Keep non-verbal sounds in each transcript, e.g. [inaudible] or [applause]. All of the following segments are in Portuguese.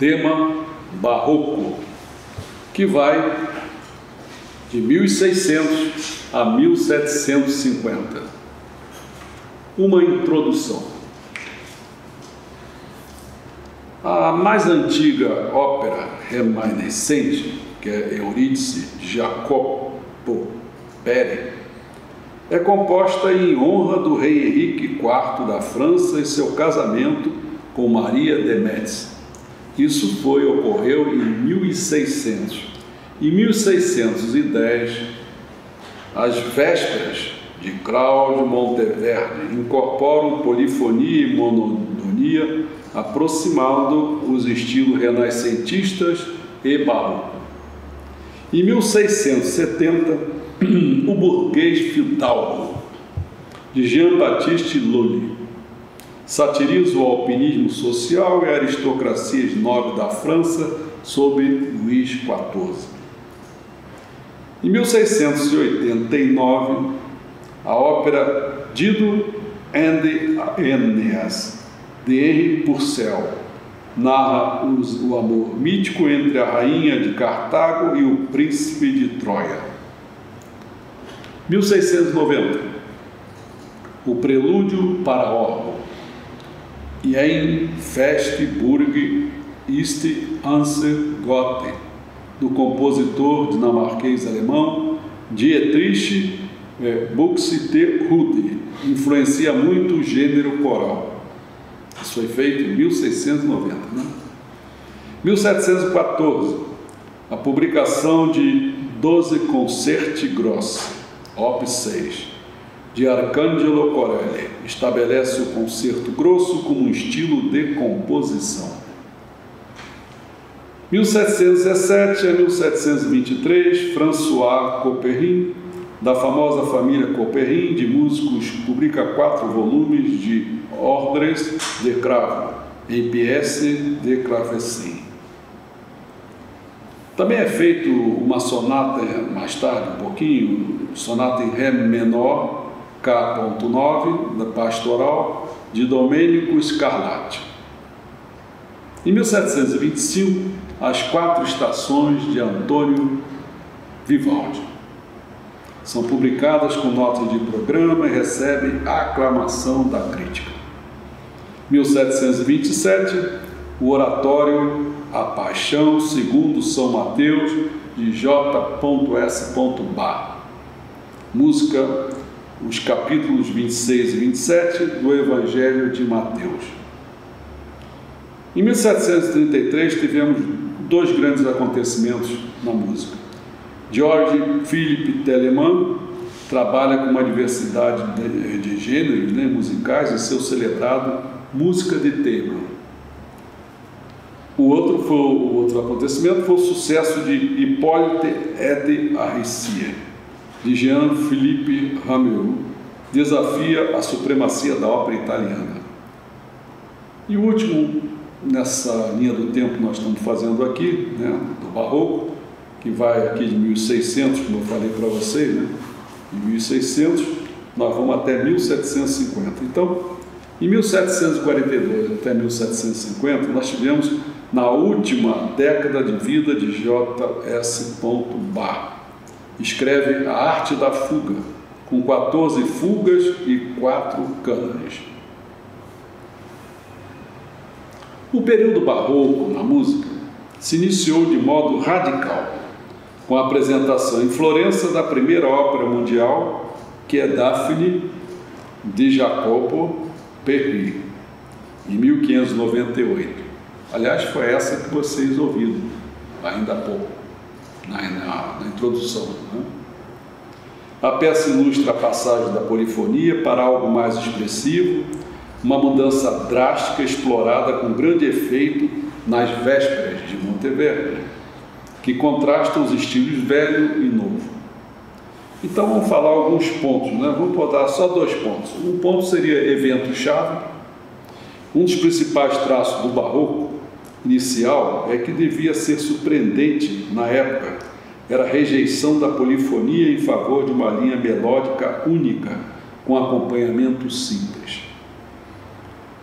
Tema barroco, que vai de 1600 a 1750. Uma introdução. A mais antiga ópera remanescente, que é Eurídice de Jacopo Peri, é composta em honra do rei Henrique IV da França e seu casamento com Maria de Médici. Isso foi ocorreu em 1600. Em 1610, as vésperas de Cláudio Monteverde incorporam polifonia e monotonia, aproximando os estilos renascentistas e barroco. Em 1670, [clears throat] o burguês fidalgo, de Jean-Baptiste Lully, satiriza o alpinismo social e a aristocracia esnobe da França sob Luís XIV. Em 1689, a ópera Dido and Eneas, de Henri Purcell, narra o amor mítico entre a rainha de Cartago e o príncipe de Troia. 1690, o prelúdio para órgão. Jen Festburg ist Anser Gotte, do compositor dinamarquês alemão Dietrich Buxtehude, influencia muito o gênero coral. Isso foi feito em 1690. Né? 1714, a publicação de 12 Concerti Grossi, Op. 6, de Arcangelo Corelli, estabelece o concerto grosso como um estilo de composição. 1717 a 1723, François Couperin da famosa família Couperin de músicos, publica quatro volumes de Ordres de Cravo, em pièce de clavecin. Também é feito uma sonata, mais tarde um pouquinho, sonata em Ré menor, K.9, da Pastoral, de Domênico Scarlatti. Em 1725, As Quatro Estações de Antônio Vivaldi. São publicadas com notas de programa e recebem aclamação da crítica. 1727, o oratório A Paixão segundo São Mateus, de J.S. Bach. Música, os capítulos 26 e 27 do Evangelho de Mateus. Em 1733 tivemos dois grandes acontecimentos na música. George Philip Telemann trabalha com uma diversidade de, de gêneros né, musicais em seu celebrado Música de Tema. O outro, foi, o outro acontecimento foi o sucesso de Hippolyte et Aricie, de Jean-Philippe Rameau, desafia a supremacia da ópera italiana. E o último, nessa linha do tempo que nós estamos fazendo aqui, né, do Barroco, que vai aqui de 1600, como eu falei para vocês, né? de 1600, nós vamos até 1750. Então, em 1742 até 1750, nós tivemos na última década de vida de J.S. Bach. Escreve A Arte da Fuga, com 14 fugas e 4 cânones. O período barroco na música se iniciou de modo radical com a apresentação em Florença da primeira ópera mundial, que é Daphne de Jacopo Perri, em 1598. Aliás, foi essa que vocês ouviram ainda há pouco, na, na, na introdução. Né? A peça ilustra a passagem da polifonia para algo mais expressivo, uma mudança drástica explorada com grande efeito nas vésperas de Monteverdi que contrastam os estilos velho e novo. Então vamos falar alguns pontos, né? vamos botar só dois pontos. Um ponto seria evento-chave. Um dos principais traços do barroco inicial é que devia ser surpreendente na época. Era a rejeição da polifonia em favor de uma linha melódica única, com acompanhamento simples.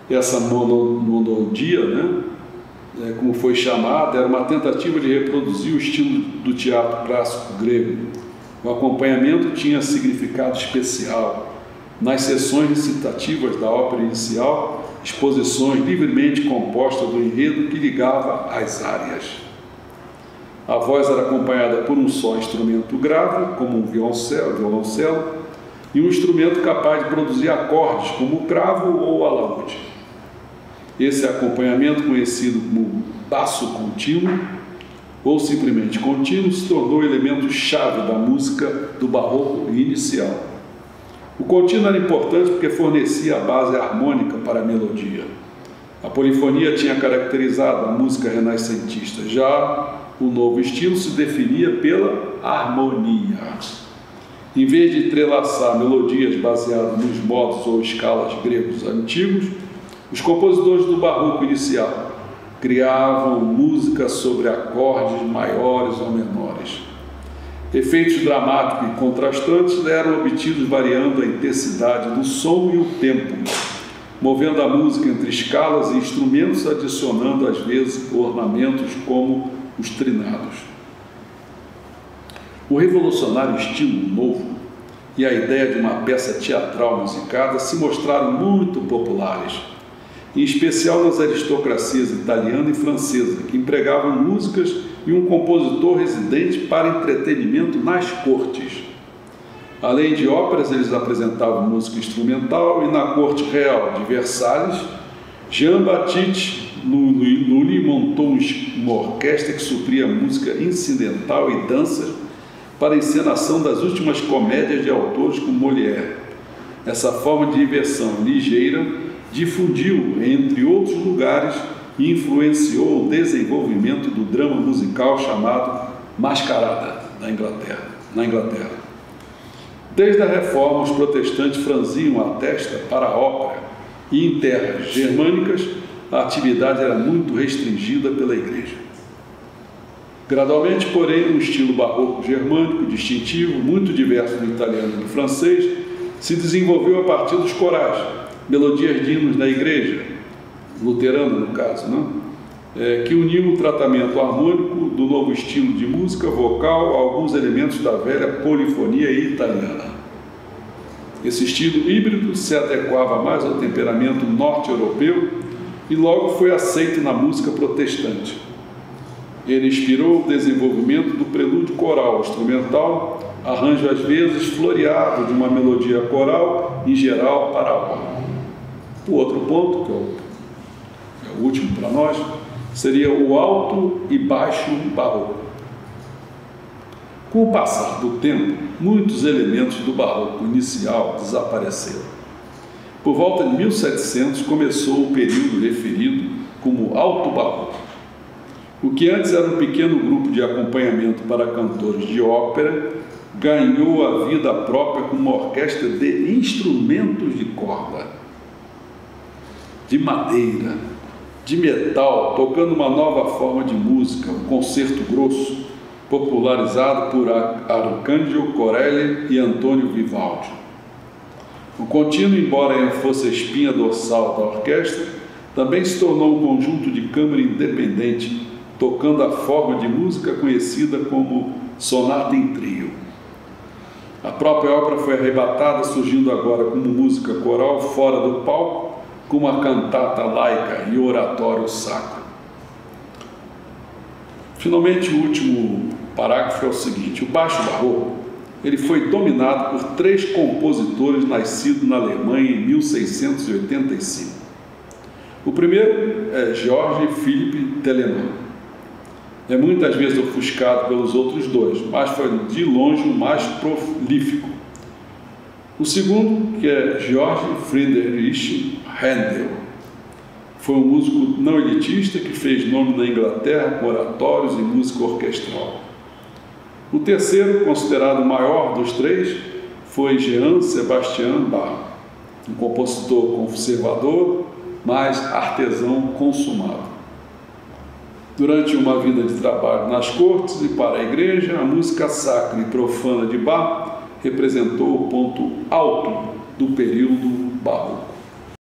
essa monodia, né? É, como foi chamada, era uma tentativa de reproduzir o estilo do teatro clássico grego. O acompanhamento tinha significado especial. Nas sessões recitativas da ópera inicial, exposições livremente compostas do enredo que ligava as áreas. A voz era acompanhada por um só instrumento grave, como um violoncelo, violoncelo e um instrumento capaz de produzir acordes, como o cravo ou o alaúde. Esse acompanhamento, conhecido como baço contínuo ou simplesmente contínuo, se tornou elemento chave da música do barroco inicial. O contínuo era importante porque fornecia a base harmônica para a melodia. A polifonia tinha caracterizado a música renascentista, já o novo estilo se definia pela harmonia. Em vez de entrelaçar melodias baseadas nos modos ou escalas gregos antigos, os compositores do barroco inicial criavam música sobre acordes maiores ou menores. Efeitos dramáticos e contrastantes eram obtidos variando a intensidade do som e o tempo, movendo a música entre escalas e instrumentos, adicionando às vezes ornamentos como os trinados. O revolucionário estilo novo e a ideia de uma peça teatral musicada se mostraram muito populares em especial nas aristocracias italiana e francesa, que empregavam músicas e um compositor residente para entretenimento nas cortes. Além de óperas, eles apresentavam música instrumental e na corte real de Versalhes, Jean-Baptiste Lully montou uma orquestra que supria música incidental e danças para a encenação das últimas comédias de autores como Molière. Essa forma de diversão ligeira difundiu entre outros lugares e influenciou o desenvolvimento do drama musical chamado Mascarada na Inglaterra. Na Inglaterra. Desde a reforma, os protestantes franziam a testa para a ópera e em terras germânicas a atividade era muito restringida pela igreja. Gradualmente, porém, um estilo barroco germânico distintivo, muito diverso do italiano e do francês, se desenvolveu a partir dos corais, melodias de hinos da igreja, luterana no caso, né? É, que uniu o tratamento harmônico do novo estilo de música vocal a alguns elementos da velha polifonia italiana. Esse estilo híbrido se adequava mais ao temperamento norte-europeu e logo foi aceito na música protestante. Ele inspirou o desenvolvimento do prelúdio coral instrumental, arranjo às vezes floreado de uma melodia coral, em geral para órgão. O outro ponto, que é o, o último para nós, seria o alto e baixo barroco. Com o passar do tempo, muitos elementos do barroco inicial desapareceram. Por volta de 1700 começou o período referido como Alto Barroco. O que antes era um pequeno grupo de acompanhamento para cantores de ópera ganhou a vida própria como uma orquestra de instrumentos de corda de madeira, de metal, tocando uma nova forma de música, um concerto grosso, popularizado por Arcangelo Corelli e Antônio Vivaldi. O contínuo, embora fosse a espinha dorsal da orquestra, também se tornou um conjunto de câmara independente, tocando a forma de música conhecida como sonata em trio. A própria ópera foi arrebatada, surgindo agora como música coral fora do palco, como a cantata laica e oratório sacro. Finalmente, o último parágrafo é o seguinte: o baixo barroco ele foi dominado por três compositores nascidos na Alemanha em 1685. O primeiro é Jorge Philipp Telemann. É muitas vezes ofuscado pelos outros dois, mas foi de longe o mais prolífico. O segundo, que é Georg Friedrich Handel. Foi um músico não elitista que fez nome na Inglaterra com oratórios e música orquestral. O terceiro, considerado maior dos três, foi Jean Sebastian Bach, um compositor conservador, mas artesão consumado. Durante uma vida de trabalho nas cortes e para a igreja, a música sacra e profana de Bach representou o ponto alto do período barroco.